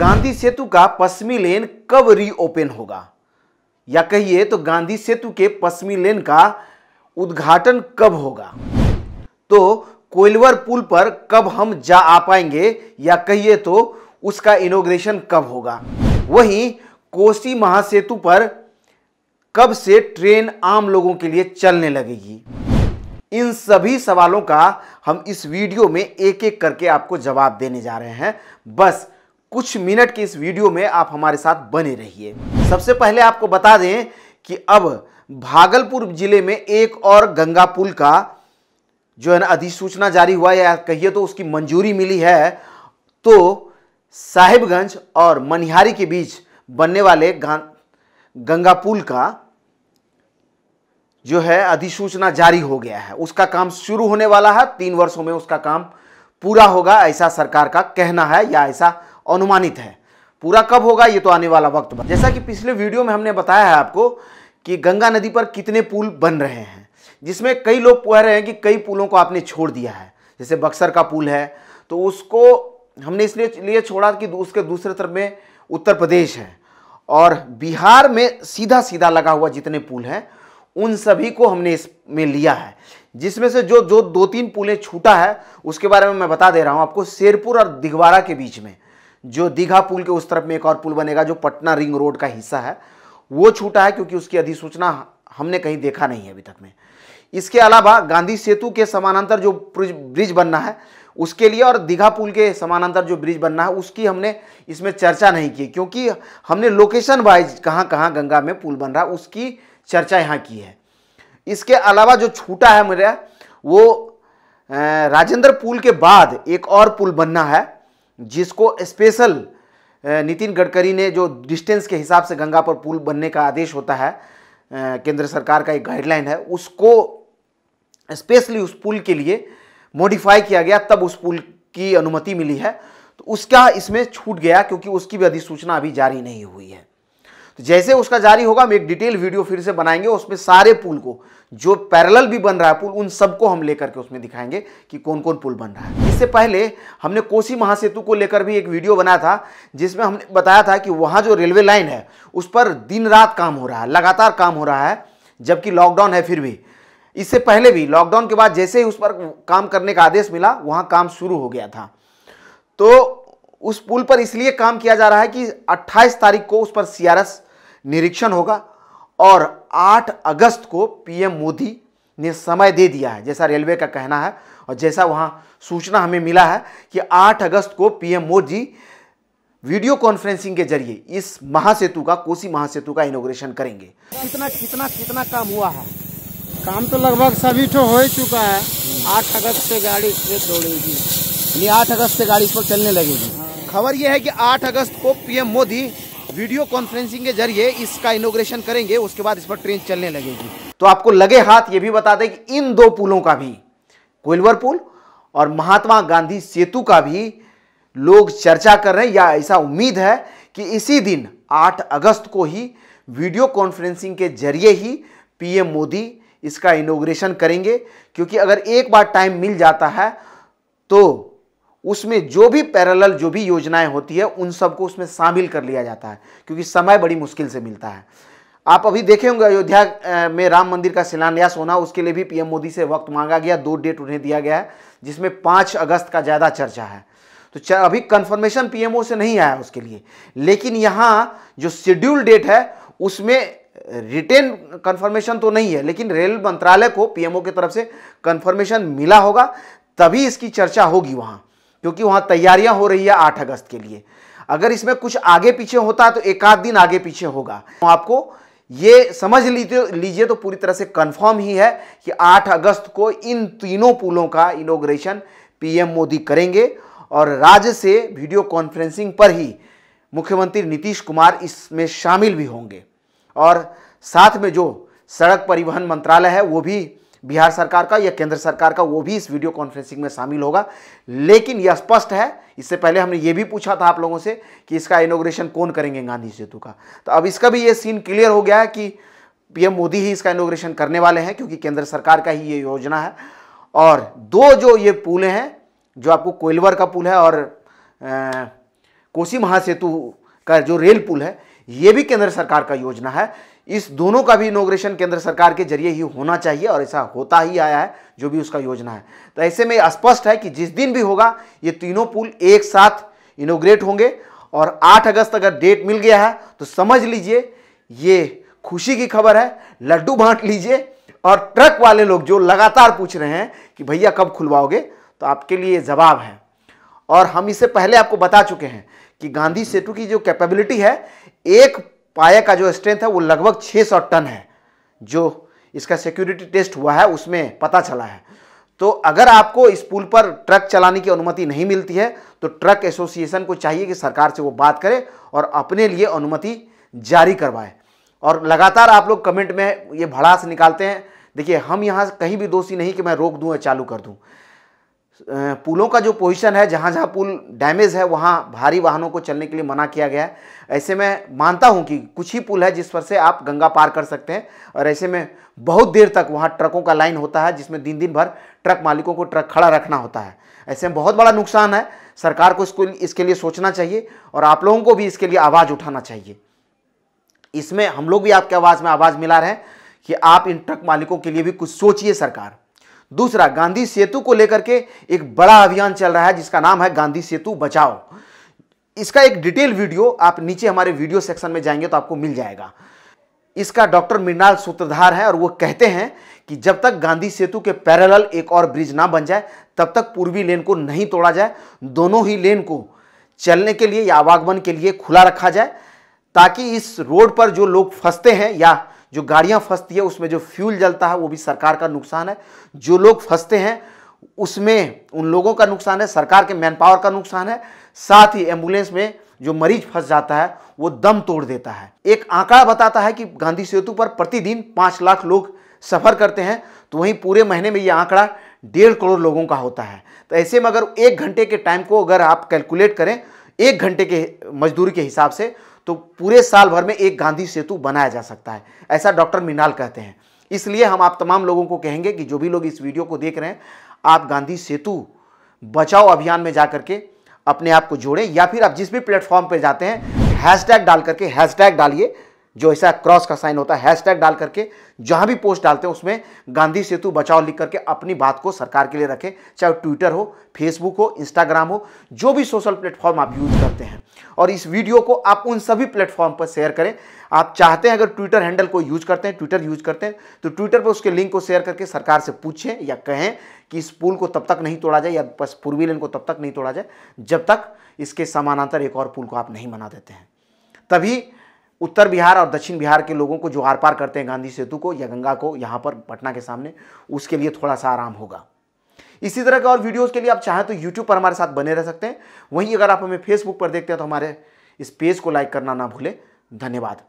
गांधी सेतु का पश्चिमी लेन कब रीओपन होगा? या कहिए तो गांधी सेतु के पश्चिमी लेन का उद्घाटन कब होगा? तो कोइलवर पुल पर कब हम जा आ पाएँगे? या कहिए तो उसका इनोग्रेशन कब होगा? वहीं कोसी महासेतु पर कब से ट्रेन आम लोगों के लिए चलने लगेगी? इन सभी सवालों का हम इस वीडियो में एक एक करके आपको जवाब देने जा रहे हैं। बस कुछ मिनट के इस वीडियो में आप हमारे साथ बने रहिए। सबसे पहले आपको बता दें कि अब भागलपुर ज़िले में एक और गंगा पुल का जो है ना अधिसूचना जारी हुआ या कहिए तो उसकी मंजूरी मिली है तो साहिबगंज और मनिहारी के बीच बनने वाले गंगा पुल का जो है अधिसूचना जारी हो गया है। उसका काम शुरू होने वाला है, तीन वर्षों में उसका काम पूरा होगा, ऐसा सरकार का कहना है या ऐसा अनुमानित है। पूरा कब होगा ये तो आने वाला वक्त जैसा कि पिछले वीडियो में हमने बताया है आपको कि गंगा नदी पर कितने पुल बन रहे हैं, जिसमें कई लोग कह रहे हैं कि कई पुलों को आपने छोड़ दिया है। जैसे बक्सर का पुल है तो उसको हमने इसलिए लिए छोड़ा कि उसके दूसरे तरफ़ में उत्तर प्रदेश है और बिहार में सीधा सीधा लगा हुआ जितने पुल हैं, उन सभी को हमने इसमें लिया है। जिसमें से जो जो दो तीन पुलें छूटा है, उसके बारे में मैं बता दे रहा हूँ आपको, शेरपुर और दिघवाड़ा के बीच में। जो दीघा पुल के उस तरफ़ में एक और पुल बनेगा, जो पटना रिंग रोड का हिस्सा है, वो छूटा है क्योंकि उसकी अधिसूचना हमने कहीं देखा नहीं है अभी तक में। इसके अलावा गांधी सेतु के समानांतर जो ब्रिज बनना है, उसके लिए और दीघा पुल के समानांतर जो ब्रिज बनना है, उसकी हमने इसमें चर्चा नहीं की, क्योंकि हमने लोकेशन वाइज कहाँ कहाँ गंगा में पुल बन रहा है, उसकी चर्चा यहाँ की है। इसके अलावा जो छूटा है मेरा, वो राजेंद्र पुल के बाद एक और पुल बनना है जिसको स्पेशल नितिन गडकरी ने जो डिस्टेंस के हिसाब से गंगा पर पुल बनने का आदेश होता है केंद्र सरकार का एक गाइडलाइन है, उसको स्पेशली उस पुल के लिए मॉडिफाई किया गया, तब उस पुल की अनुमति मिली है। तो उसका इसमें छूट गया, क्योंकि उसकी भी अधिसूचना अभी जारी नहीं हुई है। जैसे उसका जारी होगा, हम एक डिटेल वीडियो फिर से बनाएँगे उसमें सारे पुल को, जो पैरेलल भी बन रहा है पुल, उन सबको हम लेकर के उसमें दिखाएँगे कि कौन कौन पुल बन रहा है। इससे पहले हमने कोसी महासेतु को लेकर भी एक वीडियो बनाया था, जिसमें हमने बताया था कि वहाँ जो रेलवे लाइन है, उस पर दिन रात काम हो रहा है, लगातार काम हो रहा है, जबकि लॉकडाउन है फिर भी। इससे पहले भी, लॉकडाउन के बाद जैसे ही उस पर काम करने का आदेश मिला, वहाँ काम शुरू हो गया था। तो उस पुल पर इसलिए काम किया जा रहा है कि 28 तारीख को उस पर सीआरएस निरीक्षण होगा और 8 अगस्त को पीएम मोदी ने समय दे दिया है जैसा रेलवे का कहना है और जैसा वहाँ सूचना हमें मिला है कि 8 अगस्त को पीएम मोदी वीडियो कॉन्फ्रेंसिंग के ज़रिए इस महासेतु का कोसी महासेतु का इनोग्रेशन करेंगे। कितना कितना कितना काम हुआ है? काम तो लगभग सभी तो हो ही चुका है। आठ अगस्त से गाड़ी इस दौड़ेगी। यानी आठ अगस्त से गाड़ी इस पर चलने लगेगी। खबर यह है कि 8 अगस्त को पीएम मोदी वीडियो कॉन्फ्रेंसिंग के ज़रिए इसका इनोग्रेशन करेंगे, उसके बाद इस पर ट्रेन चलने लगेगी। तो आपको लगे हाथ ये भी बता दें कि इन दो पुलों का भी, कोइलवर पुल और महात्मा गांधी सेतु का भी लोग चर्चा कर रहे हैं, या ऐसा उम्मीद है कि इसी दिन 8 अगस्त को ही वीडियो कॉन्फ्रेंसिंग के ज़रिए ही पीएम मोदी इसका इनोग्रेशन करेंगे, क्योंकि अगर एक बार टाइम मिल जाता है तो उसमें जो भी पैरेलल, जो भी योजनाएँ होती है, उन सबको उसमें शामिल कर लिया जाता है, क्योंकि समय बड़ी मुश्किल से मिलता है। आप अभी देखे होंगे अयोध्या में राम मंदिर का शिलान्यास होना, उसके लिए भी पीएम मोदी से वक्त मांगा गया, दो डेट उन्हें दिया गया है, जिसमें पाँच अगस्त का ज़्यादा चर्चा है। तो अभी कंफर्मेशन पीएमओ से नहीं आया उसके लिए, लेकिन यहाँ जो शेड्यूल डेट है, उसमें रिटेन कंफर्मेशन तो नहीं है, लेकिन रेल मंत्रालय को पीएमओ की तरफ़ से कंफर्मेशन मिला होगा, तभी इसकी चर्चा होगी वहाँ। क्योंकि वहाँ तैयारियाँ हो रही है आठ अगस्त के लिए। अगर इसमें कुछ आगे पीछे होता है तो एक आध दिन आगे पीछे होगा। तो आपको ये समझ लीजिए लीजिए तो पूरी तरह से कंफर्म ही है कि 8 अगस्त को इन तीनों पुलों का इनोग्रेशन पीएम मोदी करेंगे और राज्य से वीडियो कॉन्फ्रेंसिंग पर ही मुख्यमंत्री नीतीश कुमार इसमें शामिल भी होंगे। और साथ में जो सड़क परिवहन मंत्रालय है, वो भी बिहार सरकार का या केंद्र सरकार का, वो भी इस वीडियो कॉन्फ्रेंसिंग में शामिल होगा। लेकिन यह स्पष्ट है, इससे पहले हमने ये भी पूछा था आप लोगों से कि इसका इनोग्रेशन कौन करेंगे गांधी सेतु का। तो अब इसका भी ये सीन क्लियर हो गया है कि पीएम मोदी ही इसका इनोग्रेशन करने वाले हैं, क्योंकि केंद्र सरकार का ही ये योजना है। और दो जो ये पुल हैं, जो आपको कोयलवर का पुल है और कोसी महासेतु का जो रेल पुल है, ये भी केंद्र सरकार का योजना है। इस दोनों का भी इनोग्रेशन केंद्र सरकार के ज़रिए ही होना चाहिए और ऐसा होता ही आया है, जो भी उसका योजना है। तो ऐसे में स्पष्ट है कि जिस दिन भी होगा, ये तीनों पुल एक साथ इनोग्रेट होंगे और 8 अगस्त अगर डेट मिल गया है तो समझ लीजिए, ये खुशी की खबर है, लड्डू बांट लीजिए और ट्रक वाले लोग जो लगातार पूछ रहे हैं कि भैया कब खुलवाओगे तो आपके लिए जवाब है। और हम इसे पहले आपको बता चुके हैं कि गांधी सेतु की जो कैपेबिलिटी है, एक पाया का जो स्ट्रेंथ है, वो लगभग 600 टन है, जो इसका सिक्योरिटी टेस्ट हुआ है, उसमें पता चला है। तो अगर आपको इस पुल पर ट्रक चलाने की अनुमति नहीं मिलती है तो ट्रक एसोसिएशन को चाहिए कि सरकार से वो बात करे और अपने लिए अनुमति जारी करवाए। और लगातार आप लोग कमेंट में ये भड़ास निकालते हैं। देखिए, हम यहाँ कहीं भी दोषी नहीं कि मैं रोक दूँ या चालू कर दूँ। पुलों का जो पोजीशन है, जहाँ जहाँ पुल डैमेज है, वहाँ भारी वाहनों को चलने के लिए मना किया गया है। ऐसे में मानता हूँ कि कुछ ही पुल है जिस पर से आप गंगा पार कर सकते हैं और ऐसे में बहुत देर तक वहाँ ट्रकों का लाइन होता है, जिसमें दिन दिन भर ट्रक मालिकों को ट्रक खड़ा रखना होता है। ऐसे में बहुत बड़ा नुकसान है। सरकार को इसको, इसके लिए सोचना चाहिए और आप लोगों को भी इसके लिए आवाज़ उठाना चाहिए। इसमें हम लोग भी आपके आवाज़ में आवाज़ मिला रहे हैं कि आप इन ट्रक मालिकों के लिए भी कुछ सोचिए सरकार। दूसरा, गांधी सेतु को लेकर के एक बड़ा अभियान चल रहा है, जिसका नाम है गांधी सेतु बचाओ। इसका एक डिटेल वीडियो आप नीचे हमारे वीडियो सेक्शन में जाएँगे तो आपको मिल जाएगा। इसका डॉक्टर मृणाल सूत्रधार है और वो कहते हैं कि जब तक गांधी सेतु के पैरेलल एक और ब्रिज ना बन जाए, तब तक पूर्वी लेन को नहीं तोड़ा जाए। दोनों ही लेन को चलने के लिए या आवागमन के लिए खुला रखा जाए, ताकि इस रोड पर जो लोग फंसते हैं या जो गाड़ियाँ फंसती है, उसमें जो फ्यूल जलता है, वो भी सरकार का नुकसान है। जो लोग फंसते हैं, उसमें उन लोगों का नुकसान है, सरकार के मैन पावर का नुकसान है। साथ ही एंबुलेंस में जो मरीज़ फंस जाता है, वो दम तोड़ देता है। एक आंकड़ा बताता है कि गांधी सेतु पर प्रतिदिन पाँच लाख लोग सफ़र करते हैं तो वहीं पूरे महीने में ये आंकड़ा डेढ़ करोड़ लोगों का होता है। तो ऐसे में अगर एक घंटे के टाइम को अगर आप कैलकुलेट करें एक घंटे के मजदूरी के हिसाब से तो पूरे साल भर में एक गांधी सेतु बनाया जा सकता है। ऐसा डॉक्टर मीनाल कहते हैं। इसलिए हम आप तमाम लोगों को कहेंगे कि जो भी लोग इस वीडियो को देख रहे हैं, आप गांधी सेतु बचाओ अभियान में जाकर के अपने आप को जोड़ें या फिर आप जिस भी प्लेटफॉर्म पर जाते हैं, हैशटैग डाल करके हैशटैग डालिए जो ऐसा क्रॉस का साइन होता है हैशटैग डाल करके, जहाँ भी पोस्ट डालते हैं, उसमें गांधी सेतु बचाओ लिख करके अपनी बात को सरकार के लिए रखें, चाहे ट्विटर हो फेसबुक हो इंस्टाग्राम हो, जो भी सोशल प्लेटफॉर्म आप यूज़ करते हैं। और इस वीडियो को आप उन सभी प्लेटफॉर्म पर शेयर करें। आप चाहते हैं अगर ट्विटर हैंडल को यूज़ करते हैं ट्विटर यूज़ करते हैं तो ट्विटर पर उसके लिंक को शेयर करके सरकार से पूछें या कहें कि इस पुल को तब तक नहीं तोड़ा जाए या बस पूर्वी लेन को तब तक नहीं तोड़ा जाए, जब तक इसके समानांतर एक और पुल को आप नहीं बना देते हैं। तभी उत्तर बिहार और दक्षिण बिहार के लोगों को जो आर पार करते हैं गांधी सेतु को या गंगा को यहाँ पर पटना के सामने, उसके लिए थोड़ा सा आराम होगा। इसी तरह के और वीडियोज़ के लिए आप चाहें तो यूट्यूब पर हमारे साथ बने रह सकते हैं। वहीं अगर आप हमें फेसबुक पर देखते हैं तो हमारे इस पेज को लाइक करना ना भूलें। धन्यवाद।